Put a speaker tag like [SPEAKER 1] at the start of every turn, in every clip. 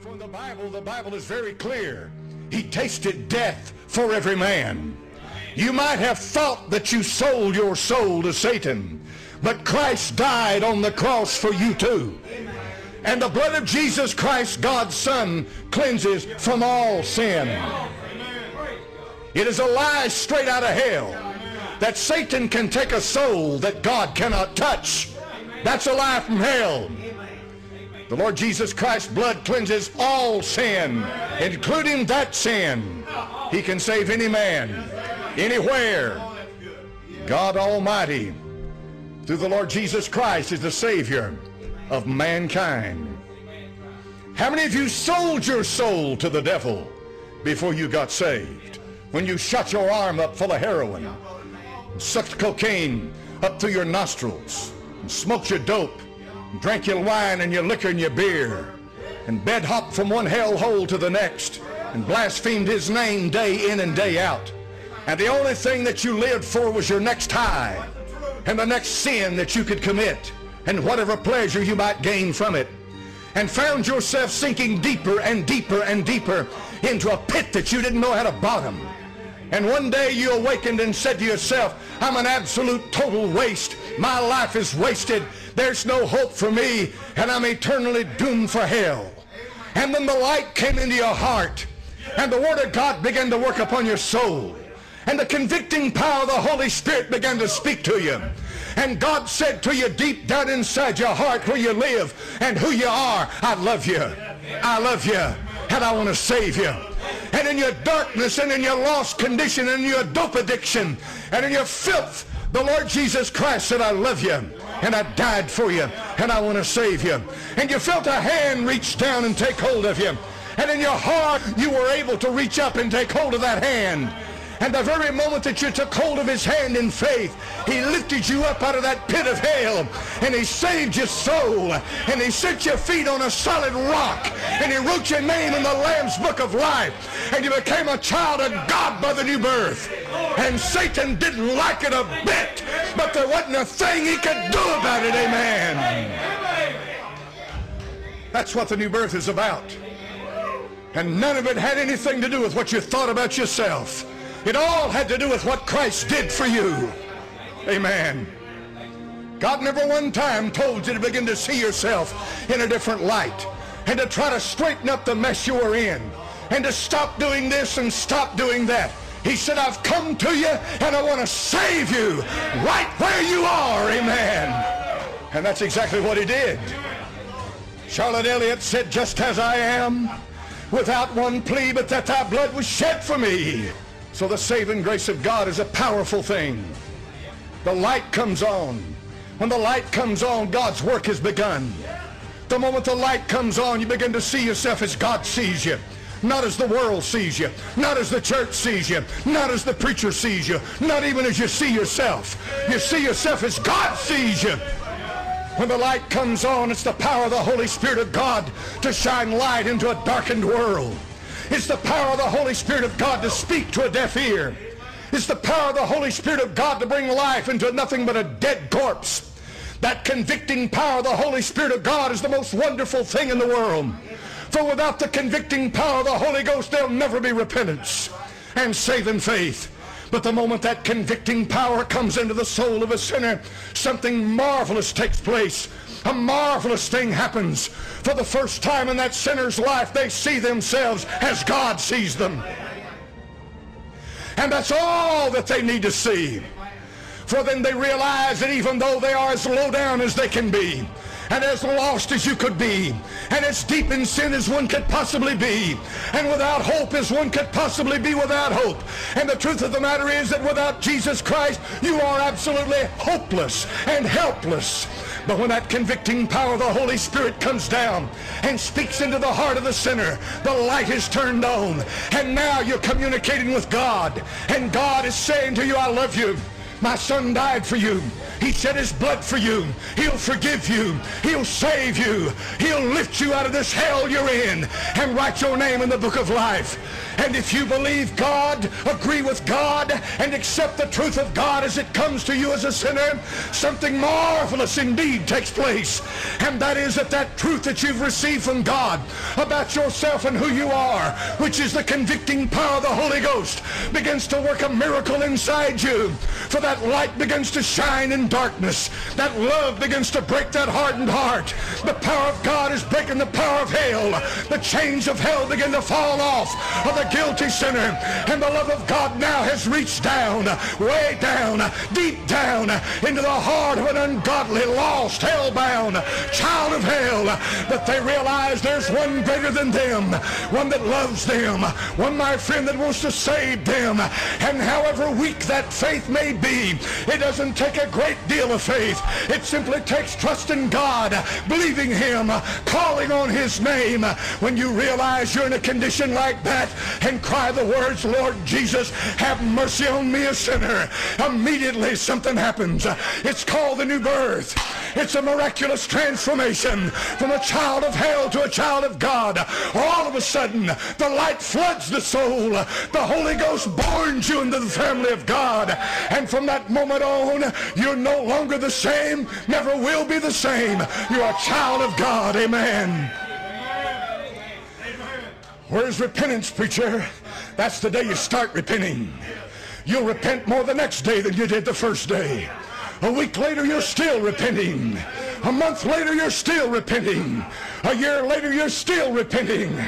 [SPEAKER 1] From the Bible, the Bible is very clear. He tasted death for every man. You might have thought that you sold your soul to Satan, but Christ died on the cross for you too. And the blood of Jesus Christ, God's Son, cleanses from all sin. It is a lie straight out of hell that Satan can take a soul that God cannot touch. That's a lie from hell. The Lord Jesus Christ's blood cleanses all sin, including that sin. He can save any man, anywhere. God Almighty, through the Lord Jesus Christ, is the Savior of mankind. How many of you sold your soul to the devil before you got saved? When you shut your arm up full of heroin, sucked cocaine up through your nostrils, and smoked your dope, drank your wine and your liquor and your beer, and bed hopped from one hell hole to the next, and blasphemed his name day in and day out. And the only thing that you lived for was your next high and the next sin that you could commit and whatever pleasure you might gain from it. And found yourself sinking deeper and deeper and deeper into a pit that you didn't know how to bottom. And one day you awakened and said to yourself, I'm an absolute total waste. My life is wasted. There's no hope for me, and I'm eternally doomed for hell. And then the light came into your heart, and the Word of God began to work upon your soul. And the convicting power of the Holy Spirit began to speak to you. And God said to you deep down inside your heart where you live and who you are, I love you. I love you. And I want to save you. And in your darkness and in your lost condition and your dope addiction and in your filth, the Lord Jesus Christ said, I love you and I died for you and I want to save you. And you felt a hand reach down and take hold of you. And in your heart, you were able to reach up and take hold of that hand. And the very moment that you took hold of his hand in faith, he lifted you up out of that pit of hell. And he saved your soul. And he set your feet on a solid rock. And he wrote your name in the Lamb's book of life. And you became a child of God by the new birth. And Satan didn't like it a bit. But there wasn't a thing he could do about it. Amen. That's what the new birth is about. And none of it had anything to do with what you thought about yourself. It all had to do with what Christ did for you. Amen. God never one time told you to begin to see yourself in a different light and to try to straighten up the mess you were in and to stop doing this and stop doing that. He said, I've come to you and I want to save you right where you are. Amen. And that's exactly what he did. Charlotte Elliott said, just as I am, without one plea but that thy blood was shed for me. So the saving grace of God is a powerful thing. The light comes on. When the light comes on, God's work has begun. The moment the light comes on, you begin to see yourself as God sees you. Not as the world sees you. Not as the church sees you. Not as the preacher sees you. Not even as you see yourself. You see yourself as God sees you. When the light comes on, it's the power of the Holy Spirit of God to shine light into a darkened world. It's the power of the Holy Spirit of God to speak to a deaf ear. It's the power of the Holy Spirit of God to bring life into nothing but a dead corpse. That convicting power of the Holy Spirit of God is the most wonderful thing in the world. For without the convicting power of the Holy Ghost, there'll never be repentance and saving faith. But the moment that convicting power comes into the soul of a sinner, something marvelous takes place. A marvelous thing happens. For the first time in that sinner's life, they see themselves as God sees them. And that's all that they need to see. For then they realize that even though they are as low down as they can be, and as lost as you could be, and as deep in sin as one could possibly be, and without hope as one could possibly be without hope. And the truth of the matter is that without Jesus Christ, you are absolutely hopeless and helpless. But when that convicting power of the Holy Spirit comes down and speaks into the heart of the sinner, the light is turned on. And now you're communicating with God. And God is saying to you, I love you. My son died for you. He shed his blood for you. He'll forgive you. He'll save you. He'll lift you out of this hell you're in and write your name in the book of life. And if you believe God, agree with God, and accept the truth of God as it comes to you as a sinner, something marvelous indeed takes place. And that is that that truth that you've received from God about yourself and who you are, which is the convicting power of the Holy Ghost, begins to work a miracle inside you. For that light begins to shine in darkness. That love begins to break that hardened heart. The power of God is breaking the power of hell. The chains of hell begin to fall off of the guilty sinner. And the love of God now has reached down, way down, deep down into the heart of an ungodly, lost, hell-bound child of hell. But they realize there's one greater than them, one that loves them, one, my friend, that wants to save them. And however weak that faith may be, it doesn't take a great deal of faith. It simply takes trust in God, believing Him, calling on His name. When you realize you're in a condition like that, and cry the words, Lord Jesus, have mercy on me, a sinner. Immediately something happens. It's called the new birth. It's a miraculous transformation from a child of hell to a child of God. All of a sudden, the light floods the soul. The Holy Ghost borns you into the family of God. And from that moment on, you're no longer the same, never will be the same. You're a child of God. Amen. Where's repentance, preacher? That's the day you start repenting. You'll repent more the next day than you did the first day. A week later, you're still repenting. A month later, you're still repenting. A year later, you're still repenting.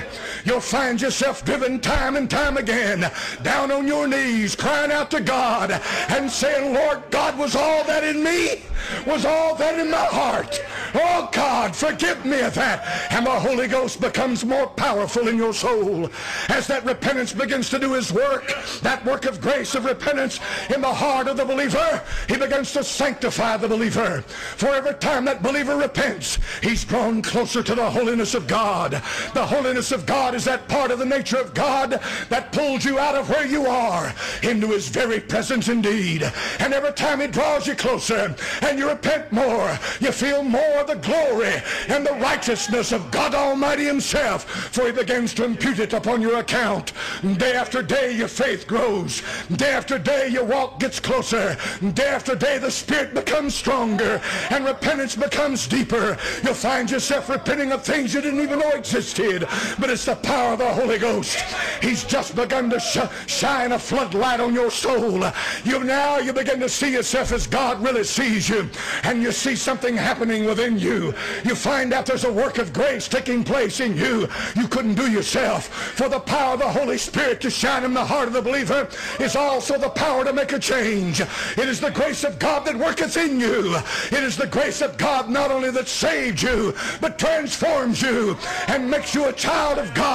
[SPEAKER 1] You'll find yourself driven time and time again down on your knees, crying out to God and saying, Lord, God, was all that in me? Was all that in my heart? Oh, God, forgive me of that. And the Holy Ghost becomes more powerful in your soul as that repentance begins to do his work, that work of grace of repentance in the heart of the believer. He begins to sanctify the believer. For every time that believer repents, he's drawn closer to the holiness of God. The holiness of God is that part of the nature of God that pulls you out of where you are into his very presence indeed. And every time he draws you closer and you repent more, you feel more of the glory and the righteousness of God Almighty himself, for he begins to impute it upon your account. Day after day your faith grows. Day after day your walk gets closer. Day after day the Spirit becomes stronger and repentance becomes deeper. You'll find yourself repenting of things you didn't even know existed. But it's the power of the Holy Ghost. He's just begun to sh shine a floodlight on your soul. You now you begin to see yourself as God really sees you. And you see something happening within you. You find out there's a work of grace taking place in you you couldn't do yourself. For the power of the Holy Spirit to shine in the heart of the believer is also the power to make a change. It is the grace of God that worketh in you. It is the grace of God not only that saved you, but transforms you and makes you a child of God.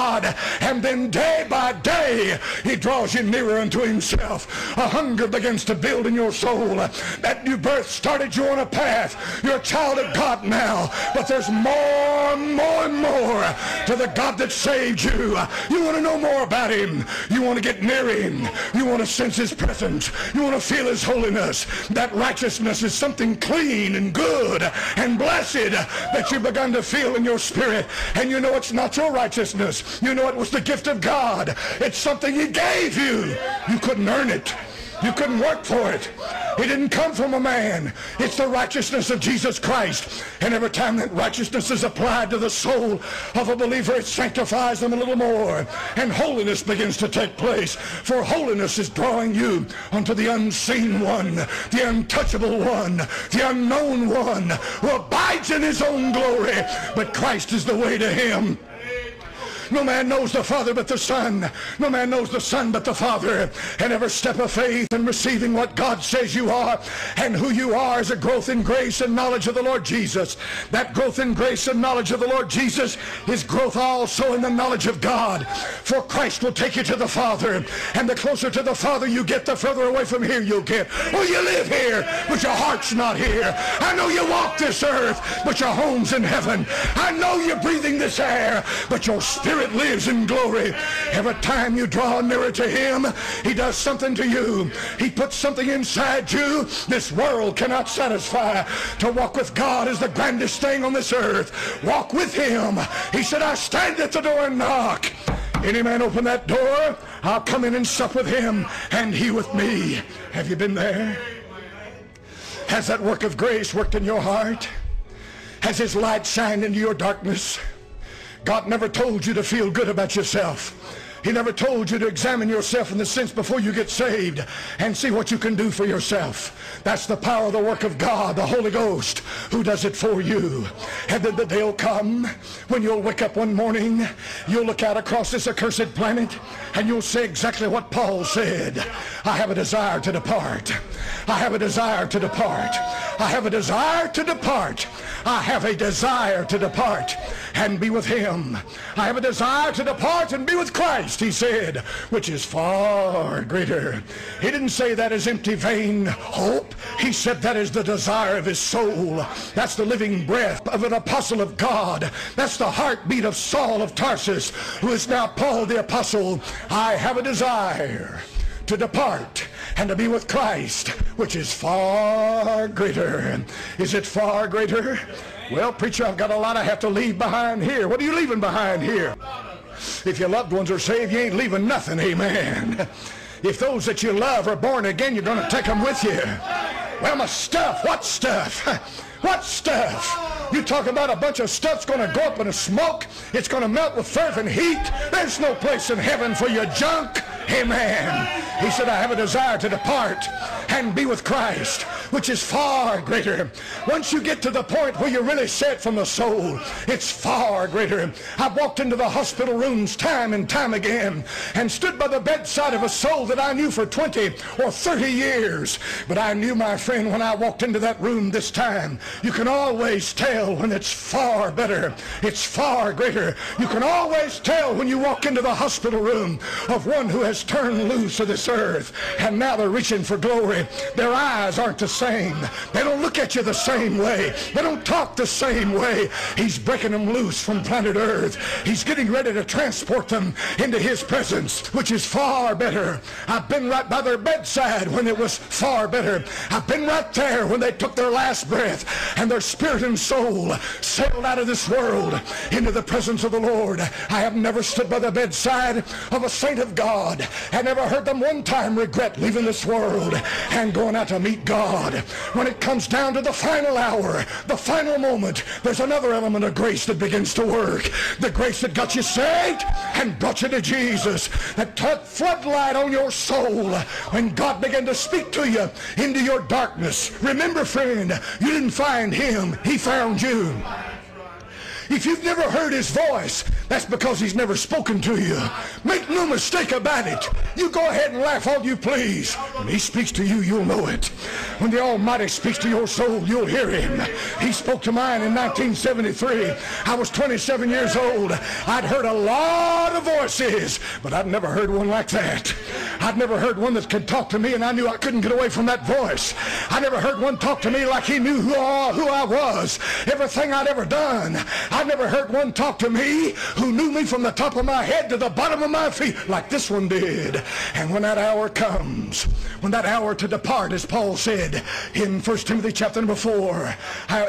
[SPEAKER 1] And then day by day, he draws you nearer unto himself. A hunger begins to build in your soul. That new birth started you on a path. You're a child of God now, but there's more and more and more to the God that saved you. You want to know more about him. You want to get near him. You want to sense his presence. You want to feel his holiness. That righteousness is something clean and good and blessed that you've begun to feel in your spirit. And you know it's not your righteousness. You know it was the gift of God. It's something he gave you. You couldn't earn it. You couldn't work for it. It didn't come from a man. It's the righteousness of Jesus Christ. And every time that righteousness is applied to the soul of a believer, it sanctifies them a little more. And holiness begins to take place. For holiness is drawing you unto the unseen one, the untouchable one, the unknown one, who abides in his own glory. But Christ is the way to him. No man knows the Father but the Son. No man knows the Son but the Father. And every step of faith in receiving what God says you are and who you are is a growth in grace and knowledge of the Lord Jesus. That growth in grace and knowledge of the Lord Jesus is growth also in the knowledge of God. For Christ will take you to the Father. And the closer to the Father you get, the further away from here you'll get. Well, you live here, but your heart's not here. I know you walk this earth, but your home's in heaven. I know you're breathing this air, but your spirit Spirit lives in glory. Every time you draw nearer to him, he does something to you. He puts something inside you this world cannot satisfy. To walk with God is the grandest thing on this earth. Walk with him. He said, I stand at the door and knock. Any man open that door, I'll come in and sup with him and he with me. Have you been there? Has that work of grace worked in your heart? Has his light shined into your darkness? God never told you to feel good about yourself. He never told you to examine yourself in the sense before you get saved and see what you can do for yourself. That's the power of the work of God, the Holy Ghost, who does it for you. And then the day will come when you'll wake up one morning, you'll look out across this accursed planet, and you'll say exactly what Paul said. I have a desire to depart. I have a desire to depart. I have a desire to depart. I have a desire to depart and be with him. I have a desire to depart and be with Christ, he said, which is far greater. He didn't say that is empty, vain hope. He said that is the desire of his soul. That's the living breath of an apostle of God. That's the heartbeat of Saul of Tarsus, who is now Paul the apostle. I have a desire to depart and to be with Christ, which is far greater. Is it far greater? Well, preacher, I've got a lot I have to leave behind here. What are you leaving behind here? If your loved ones are saved, you ain't leaving nothing, amen. If those that you love are born again, you're going to take them with you. Well, my stuff, what stuff? What stuff? You talk about a bunch of stuff's going to go up in a smoke. It's going to melt with fervent heat. There's no place in heaven for your junk. Amen. He said, I have a desire to depart and be with Christ, which is far greater. Once you get to the point where you're really set from the soul, it's far greater. I've walked into the hospital rooms time and time again and stood by the bedside of a soul that I knew for 20 or 30 years. But I knew, my friend, when I walked into that room this time, you can always tell when it's far better. It's far greater. You can always tell when you walk into the hospital room of one who has turned loose of this earth and now they're reaching for glory. Their eyes aren't the same. They don't look at you the same way. They don't talk the same way. He's breaking them loose from planet earth. He's getting ready to transport them into his presence, which is far better. I've been right by their bedside when it was far better. I've been right there when they took their last breath and their spirit and soul sailed out of this world into the presence of the Lord. I have never stood by the bedside of a saint of God. I never heard them one time regret leaving this world and going out to meet God. When it comes down to the final hour, the final moment, there's another element of grace that begins to work. The grace that got you saved and brought you to Jesus. That floodlight on your soul when God began to speak to you into your darkness. Remember, friend, you didn't find him. He found you. If you've never heard his voice, that's because he's never spoken to you. Make no mistake about it. You go ahead and laugh all you please. When he speaks to you, you'll know it. When the Almighty speaks to your soul, you'll hear him. He spoke to mine in 1973. I was 27 years old. I'd heard a lot of voices, but I'd never heard one like that. I'd never heard one that could talk to me, and I knew I couldn't get away from that voice. I never heard one talk to me like he knew who I, who I was, everything I'd ever done. I never heard one talk to me who knew me from the top of my head to the bottom of my feet like this one did. And when that hour comes, when that hour to depart, as Paul said in 1 Timothy chapter number 4,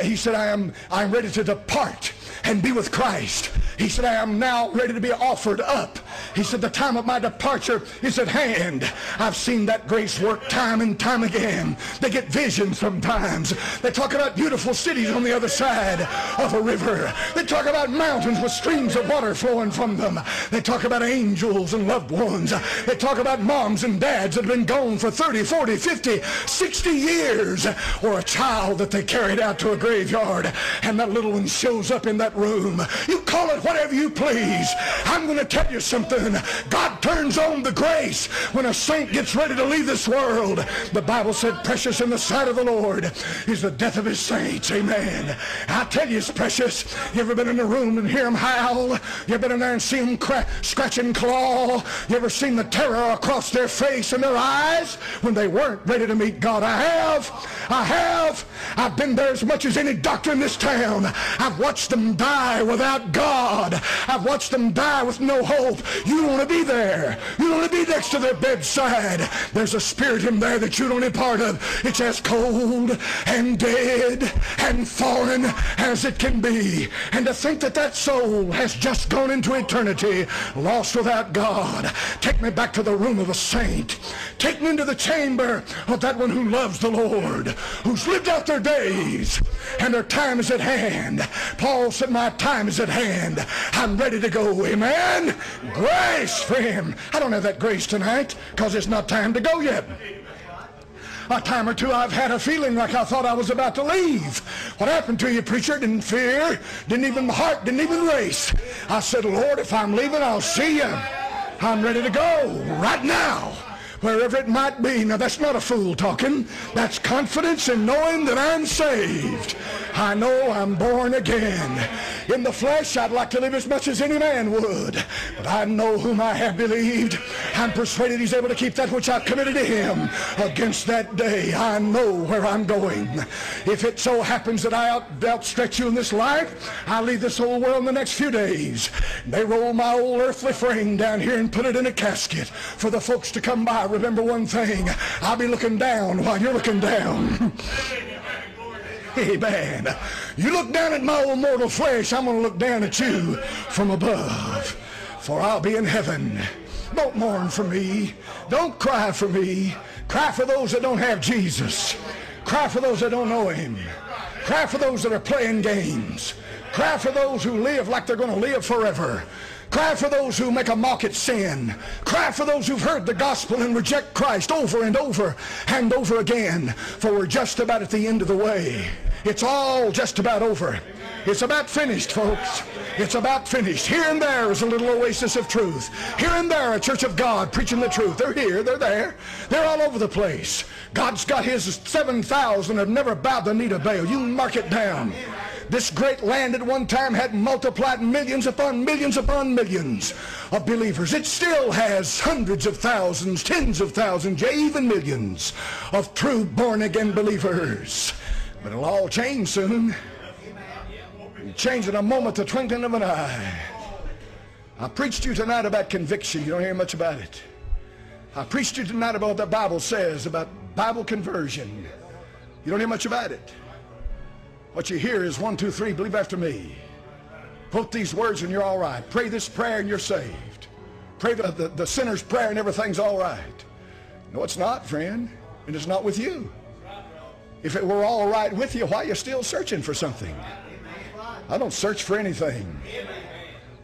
[SPEAKER 1] he said, I am I'm ready to depart and be with Christ. He said, I am now ready to be offered up. He said, the time of my departure is at hand. I've seen that grace work time and time again. They get visions sometimes. They talk about beautiful cities on the other side of a river. They talk about mountains with streams of water flowing from them. They talk about angels and loved ones. They talk about moms and dads that have been gone for 30, 40, 50, 60 years. Or a child that they carried out to a graveyard and that little one shows up in that room. You call it whatever you please. I'm going to tell you something. God turns on the grace when a saint gets ready to leave this world. The Bible said precious in the sight of the Lord is the death of his saints. Amen. I tell you it's precious. You ever been in a room and hear them howl? You ever been in there and see them cra- scratch and claw? You ever seen the terror across their face and their eyes when they weren't ready to meet God? I have. I have. I've been there as much as any doctor in this town. I've watched them die without God God. I've watched them die with no hope. You want to be there. You want to be next to their bedside. There's a spirit in there that you don't impart of. It's as cold and dead and foreign as it can be. And to think that that soul has just gone into eternity lost without God. Take me back to the room of a saint. Take me into the chamber of that one who loves the Lord, who's lived out their days, and their time is at hand. Paul said, my time is at hand. I'm ready to go. Amen? Grace for him. I don't have that grace tonight because it's not time to go yet. A time or two I've had a feeling like I thought I was about to leave. What happened to you, preacher? Didn't fear, didn't even, my heart didn't even race. I said, Lord, if I'm leaving, I'll see you. I'm ready to go right now wherever it might be. Now that's not a fool talking. That's confidence in knowing that I'm saved. I know I'm born again. In the flesh, I'd like to live as much as any man would. But I know whom I have believed. I'm persuaded he's able to keep that which I've committed to him against that day. I know where I'm going. If it so happens that I out, outstretch you in this life, I'll leave this old world in the next few days. They roll my old earthly frame down here and put it in a casket for the folks to come by. Remember one thing. I'll be looking down while you're looking down. Amen. You look down at my old mortal flesh, I'm going to look down at you from above. For I'll be in heaven. Don't mourn for me. Don't cry for me. Cry for those that don't have Jesus. Cry for those that don't know him. Cry for those that are playing games. Cry for those who live like they're going to live forever. Cry for those who make a mock at sin. Cry for those who've heard the gospel and reject Christ over and over and over again. For we're just about at the end of the way. It's all just about over. It's about finished, folks. It's about finished. Here and there is a little oasis of truth. Here and there, a church of God preaching the truth. They're here. They're there. They're all over the place. God's got his 7,000 have never bowed the knee to Baal. You mark it down. This great land at one time had multiplied millions upon millions upon millions of believers. It still has hundreds of thousands, tens of thousands, even millions of true born-again believers. But it'll all change soon. It'll change in a moment, the twinkling of an eye. I preached to you tonight about conviction. You don't hear much about it. I preached to you tonight about what the Bible says about Bible conversion. You don't hear much about it. What you hear is one, two, three, believe after me. Quote these words and you're all right. Pray this prayer and you're saved. Pray the, the, the sinner's prayer and everything's all right. No, it's not, friend. And it's not with you. If it were all right with you, why are you still searching for something? I don't search for anything.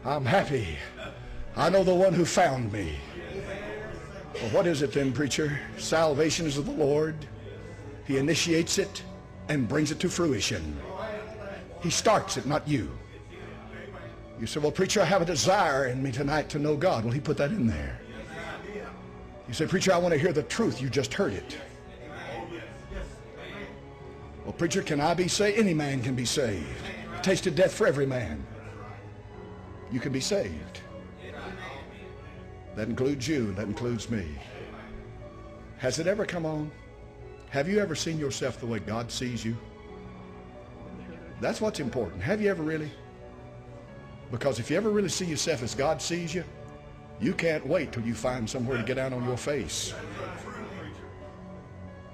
[SPEAKER 1] I'm happy. I know the one who found me. Well, what is it then, preacher? Salvation is of the Lord. He initiates it and brings it to fruition. He starts it, not you. You say, well, preacher, I have a desire in me tonight to know God. Well, he put that in there. You say, preacher, I want to hear the truth. You just heard it. Well, preacher, can I be saved? Any man can be saved. Tasted death for every man. You can be saved. That includes you. That includes me. Has it ever come on? Have you ever seen yourself the way God sees you? That's what's important. Have you ever really? Because if you ever really see yourself as God sees you, you can't wait till you find somewhere to get down on your face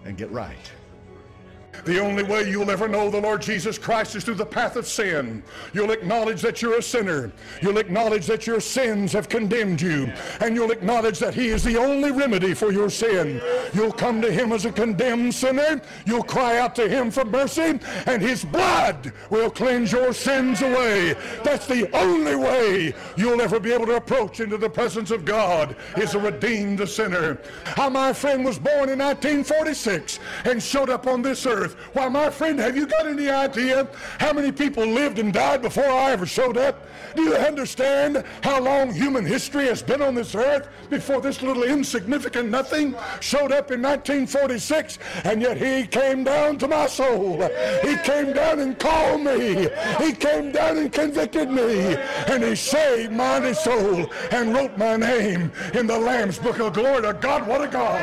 [SPEAKER 1] and get right. The only way you'll ever know the Lord Jesus Christ is through the path of sin. You'll acknowledge that you're a sinner. You'll acknowledge that your sins have condemned you. And you'll acknowledge that He is the only remedy for your sin. You'll come to Him as a condemned sinner. You'll cry out to Him for mercy. And His blood will cleanse your sins away. That's the only way you'll ever be able to approach into the presence of God is to redeem the sinner. How my friend was born in 1946 and showed up on this earth earth. Why, my friend, have you got any idea how many people lived and died before I ever showed up? Do you understand how long human history has been on this earth before this little insignificant nothing showed up in 1946? And yet he came down to my soul. He came down and called me. He came down and convicted me. And he saved my soul and wrote my name in the Lamb's book of glory to God. What a God.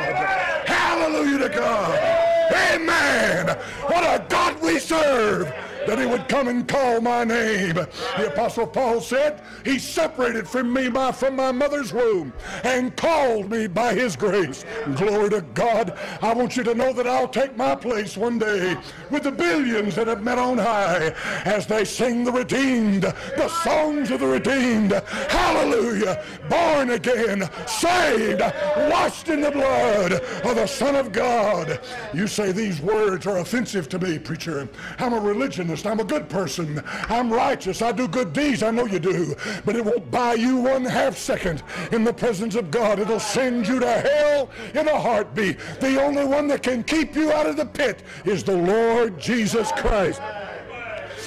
[SPEAKER 1] Hallelujah to God. Amen. What a God we serve. That he would come and call my name. The Apostle Paul said, He separated from me by, from my mother's womb and called me by his grace. Glory to God. I want you to know that I'll take my place one day with the billions that have met on high as they sing the redeemed, the songs of the redeemed. Hallelujah. Born again, saved, washed in the blood of the Son of God. You say these words are offensive to me, preacher. I'm a religionist. I'm a good person. I'm righteous. I do good deeds. I know you do. But it won't buy you one half second in the presence of God. It'll send you to hell in a heartbeat. The only one that can keep you out of the pit is the Lord Jesus Christ.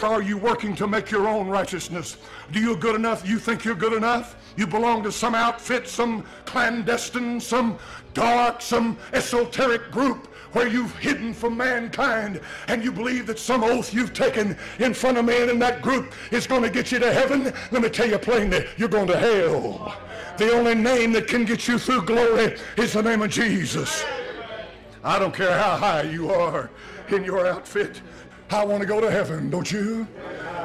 [SPEAKER 1] Are you working to make your own righteousness? Do you good enough? You think you're good enough? You belong to some outfit, some clandestine, some dark, some esoteric group where you've hidden from mankind and you believe that some oath you've taken in front of men in that group is going to get you to heaven. Let me tell you plainly, you're going to hell. The only name that can get you through glory is the name of Jesus. I don't care how high you are in your outfit. I want to go to heaven, don't you?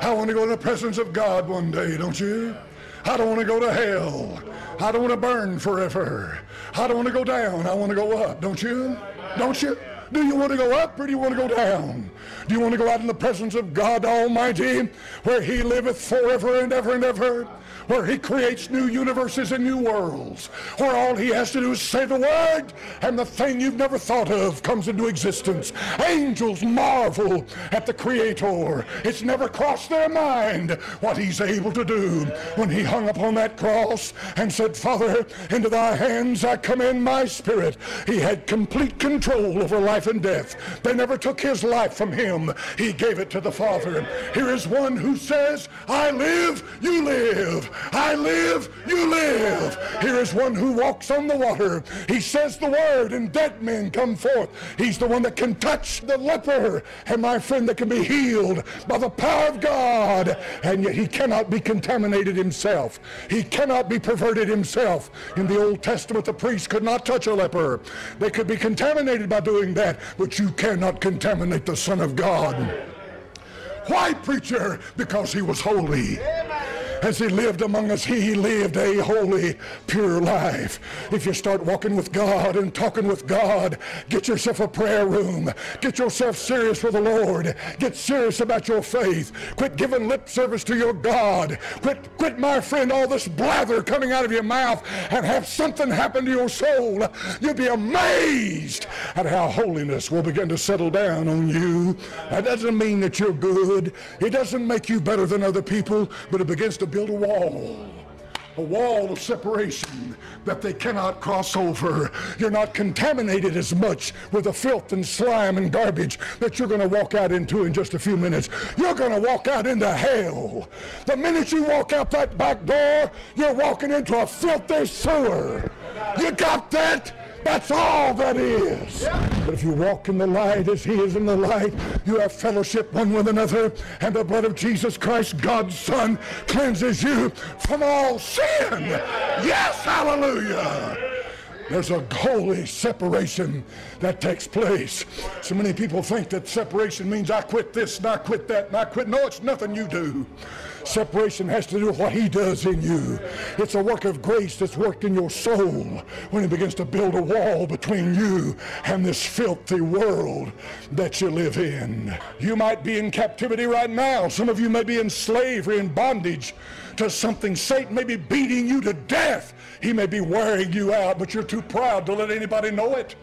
[SPEAKER 1] I want to go to the presence of God one day, don't you? I don't want to go to hell. I don't want to burn forever. I don't want to go down. I want to go up, don't you? Don't you? Do you want to go up or do you want to go down? Do you want to go out in the presence of God Almighty where He liveth forever and ever and ever? Where he creates new universes and new worlds, where all he has to do is say the word and the thing you've never thought of comes into existence. Angels marvel at the Creator. It's never crossed their mind what he's able to do when he hung upon that cross and said, Father, into thy hands I commend my spirit. He had complete control over life and death. They never took his life from him. He gave it to the Father. Here is one who says, I live, you live. I live, you live. Here is one who walks on the water. He says the word, and dead men come forth. He's the one that can touch the leper, and my friend, that can be healed by the power of God. And yet he cannot be contaminated himself. He cannot be perverted himself. In the Old Testament, the priest could not touch a leper. They could be contaminated by doing that, but you cannot contaminate the Son of God. Why, preacher? Because he was holy. As he lived among us, he lived a holy, pure life. If you start walking with God and talking with God, get yourself a prayer room. Get yourself serious with the Lord. Get serious about your faith. Quit giving lip service to your God. Quit, quit, my friend, all this blather coming out of your mouth and have something happen to your soul. You'll be amazed at how holiness will begin to settle down on you. That doesn't mean that you're good. It doesn't make you better than other people, but it begins to build a wall a wall of separation that they cannot cross over. You're not contaminated as much with the filth and slime and garbage that you're going to walk out into in just a few minutes. You're going to walk out into hell. The minute you walk out that back door, you're walking into a filthy sewer. You got that? That's all that is. But if you walk in the light as he is in the light, you have fellowship one with another, and the blood of Jesus Christ, God's Son, cleanses you from all sin. Yes, hallelujah. There's a holy separation that takes place. So many people think that separation means I quit this and I quit that and I quit. No, it's nothing you do. Separation has to do with what he does in you. It's a work of grace that's worked in your soul when he begins to build a wall between you and this filthy world that you live in. You might be in captivity right now. Some of you may be in slavery in bondage to something. Satan may be beating you to death. He may be wearing you out, but you're too proud to let anybody know it.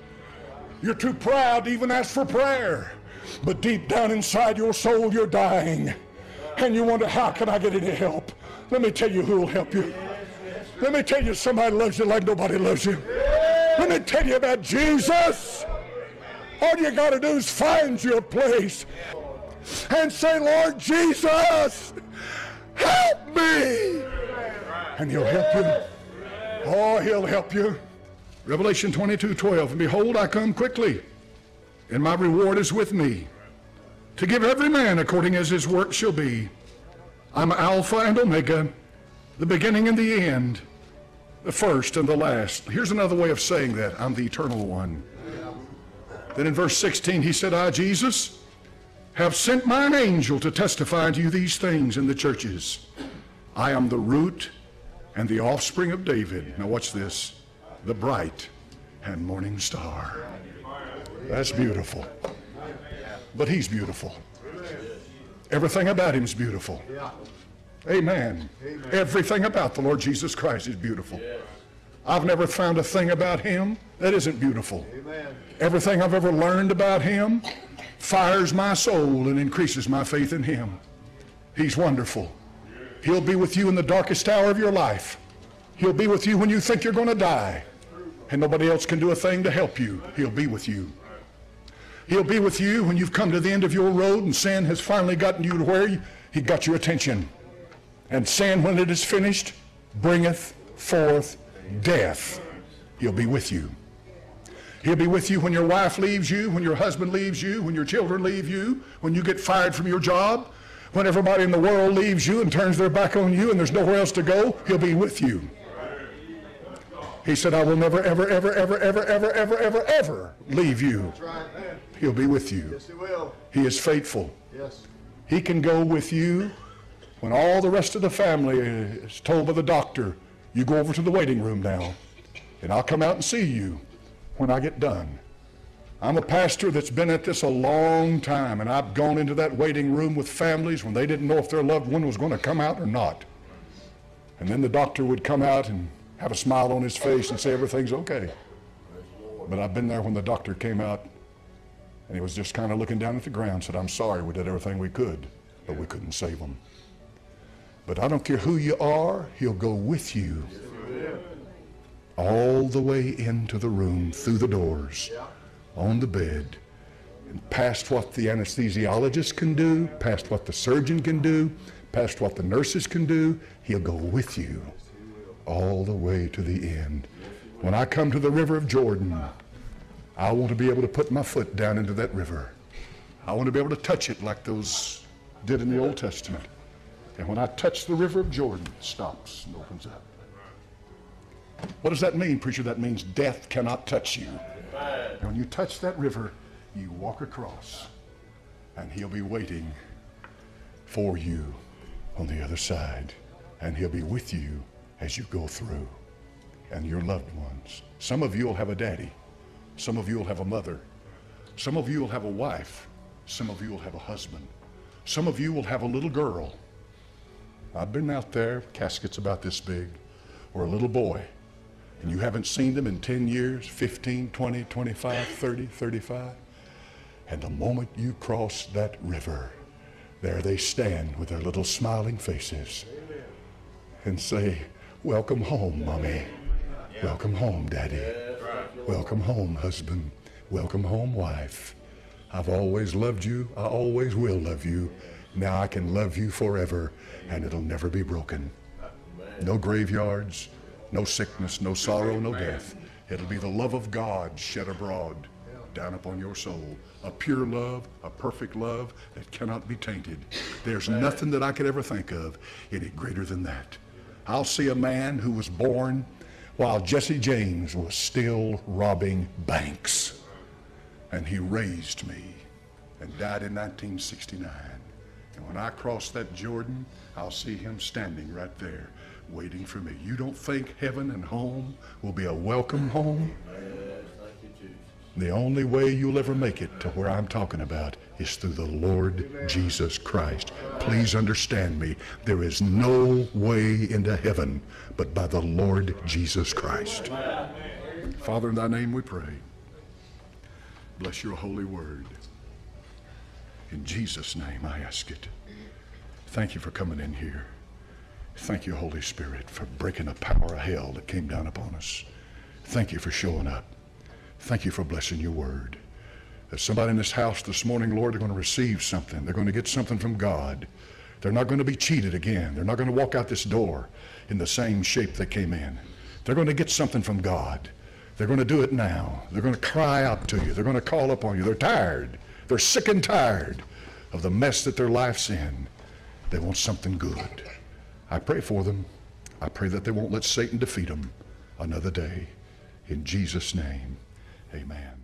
[SPEAKER 1] You're too proud to even ask for prayer. But deep down inside your soul, you're dying and you wonder, how can I get any help? Let me tell you who will help you. Let me tell you somebody loves you like nobody loves you. Let me tell you about Jesus. All you got to do is find your place and say, Lord Jesus, help me. And he'll help you. Oh, he'll help you. Revelation 22, 12. And behold, I come quickly, and my reward is with me to give every man according as his work shall be. I'm Alpha and Omega, the beginning and the end, the first and the last. Here's another way of saying that I'm the eternal one. Then in verse 16, he said, I, Jesus, have sent mine angel to testify unto you these things in the churches. I am the root and the offspring of David. Now watch this. The bright and morning star. That's beautiful. But he's beautiful. Everything about him is beautiful. Amen. Everything about the Lord Jesus Christ is beautiful. I've never found a thing about him that isn't beautiful. Everything I've ever learned about him fires my soul and increases my faith in him. He's wonderful. He'll be with you in the darkest hour of your life. He'll be with you when you think you're going to die and nobody else can do a thing to help you. He'll be with you. He'll be with you when you've come to the end of your road and sin has finally gotten you to where he got your attention. And sin, when it is finished, bringeth forth death. He'll be with you. He'll be with you when your wife leaves you, when your husband leaves you, when your children leave you, when you get fired from your job, when everybody in the world leaves you and turns their back on you and there's nowhere else to go, he'll be with you. He said, I will never, ever, ever, ever, ever, ever, ever, ever, ever leave you. He'll be with you.
[SPEAKER 2] Yes, he will.
[SPEAKER 1] He is faithful.
[SPEAKER 2] Yes.
[SPEAKER 1] He can go with you when all the rest of the family is told by the doctor, you go over to the waiting room now, and I'll come out and see you when I get done. I'm a pastor that's been at this a long time, and I've gone into that waiting room with families when they didn't know if their loved one was going to come out or not. And then the doctor would come out and have a smile on his face and say everything's okay. But I've been there when the doctor came out and he was just kind of looking down at the ground, said, I'm sorry, we did everything we could, but we couldn't save them. But I don't care who you are, he'll go with you all the way into the room, through the doors, on the bed, and past what the anesthesiologist can do, past what the surgeon can do, past what the nurses can do. He'll go with you all the way to the end. When I come to the river of Jordan, I want to be able to put my foot down into that river. I want to be able to touch it like those did in the Old Testament. And when I touch the river of Jordan, it stops and opens up. What does that mean, preacher? That means death cannot touch you. And when you touch that river, you walk across, and he'll be waiting for you on the other side. And he'll be with you as you go through and your loved ones. Some of you will have a daddy. Some of you will have a mother. Some of you will have a wife. Some of you will have a husband. Some of you will have a little girl. I've been out there, caskets about this big, or a little boy, and you haven't seen them in 10 years, 15, 20, 25, 30, 35. And the moment you cross that river, there they stand with their little smiling faces and say, Welcome home, Mommy. Welcome home, Daddy. Welcome home, husband. Welcome home, wife. I've always loved you. I always will love you. Now I can love you forever, and it'll never be broken. No graveyards, no sickness, no sorrow, no death. It'll be the love of God shed abroad down upon your soul. A pure love, a perfect love that cannot be tainted. There's nothing that I could ever think of any greater than that. I'll see a man who was born while Jesse James was still robbing banks. And he raised me and died in 1969. And when I cross that Jordan, I'll see him standing right there waiting for me. You don't think heaven and home will be a welcome home? The only way you'll ever make it to where I'm talking about is through the Lord Jesus Christ. Please understand me. There is no way into heaven but by the Lord Jesus Christ. Father, in thy name we pray. Bless your holy word. In Jesus' name I ask it. Thank you for coming in here. Thank you, Holy Spirit, for breaking the power of hell that came down upon us. Thank you for showing up. Thank you for blessing your word. There's somebody in this house this morning, Lord, they're going to receive something. They're going to get something from God. They're not going to be cheated again. They're not going to walk out this door in the same shape they came in. They're going to get something from God. They're going to do it now. They're going to cry out to you. They're going to call upon you. They're tired. They're sick and tired of the mess that their life's in. They want something good. I pray for them. I pray that they won't let Satan defeat them another day. In Jesus' name. Amen.